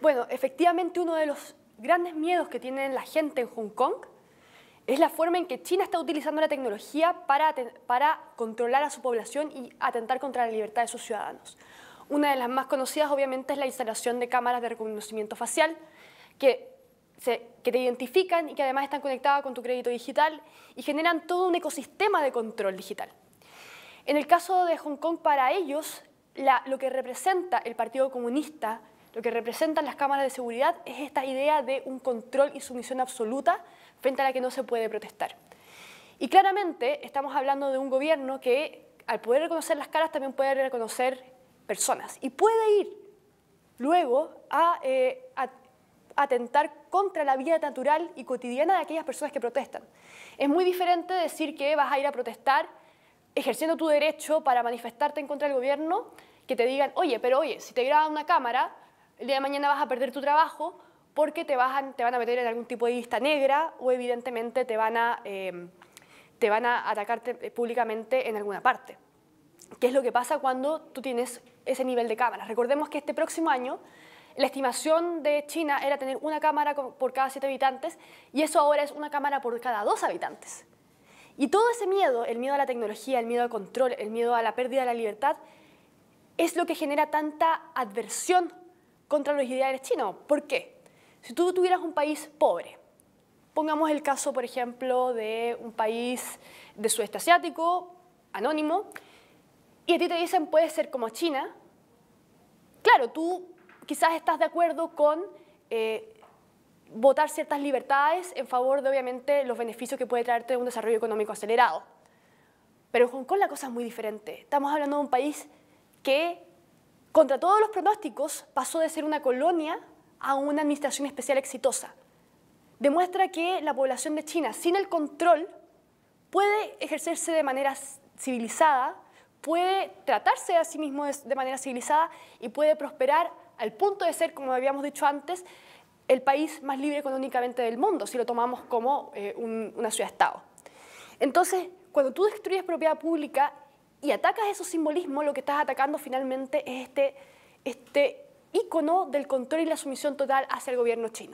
Bueno, efectivamente uno de los grandes miedos que tiene la gente en Hong Kong es la forma en que China está utilizando la tecnología para, para controlar a su población y atentar contra la libertad de sus ciudadanos. Una de las más conocidas obviamente es la instalación de cámaras de reconocimiento facial que, que te identifican y que además están conectadas con tu crédito digital y generan todo un ecosistema de control digital. En el caso de Hong Kong, para ellos, lo que representa el Partido Comunista, lo que representan las cámaras de seguridad, es esta idea de un control y sumisión absoluta frente a la que no se puede protestar. Y claramente estamos hablando de un gobierno que, al poder reconocer las caras, también puede reconocer personas y puede ir luego a, eh, a atentar contra la vida natural y cotidiana de aquellas personas que protestan. Es muy diferente decir que vas a ir a protestar ejerciendo tu derecho para manifestarte en contra del gobierno, que te digan, oye, pero oye, si te graban una cámara, el día de mañana vas a perder tu trabajo porque te, te van a meter en algún tipo de lista negra o evidentemente te van a, eh, te van a atacarte públicamente en alguna parte. ¿Qué es lo que pasa cuando tú tienes ese nivel de cámaras? Recordemos que este próximo año la estimación de China era tener una cámara por cada siete habitantes y eso ahora es una cámara por cada dos habitantes. Y todo ese miedo, el miedo a la tecnología, el miedo al control, el miedo a la pérdida de la libertad, es lo que genera tanta adversión contra los ideales chinos. ¿Por qué? Si tú tuvieras un país pobre, pongamos el caso, por ejemplo, de un país de sudeste asiático, anónimo, y a ti te dicen puedes ser como China, claro, tú quizás estás de acuerdo con eh, votar ciertas libertades en favor de, obviamente, los beneficios que puede traerte un desarrollo económico acelerado. Pero en Hong Kong la cosa es muy diferente. Estamos hablando de un país que, contra todos los pronósticos, pasó de ser una colonia a una administración especial exitosa. Demuestra que la población de China, sin el control, puede ejercerse de manera civilizada, puede tratarse a sí mismo de manera civilizada y puede prosperar al punto de ser, como habíamos dicho antes, el país más libre económicamente del mundo, si lo tomamos como eh, una ciudad-estado. Entonces, cuando tú destruyes propiedad pública y atacas esos simbolismos, lo que estás atacando finalmente es este, este ícono del control y la sumisión total hacia el gobierno chino.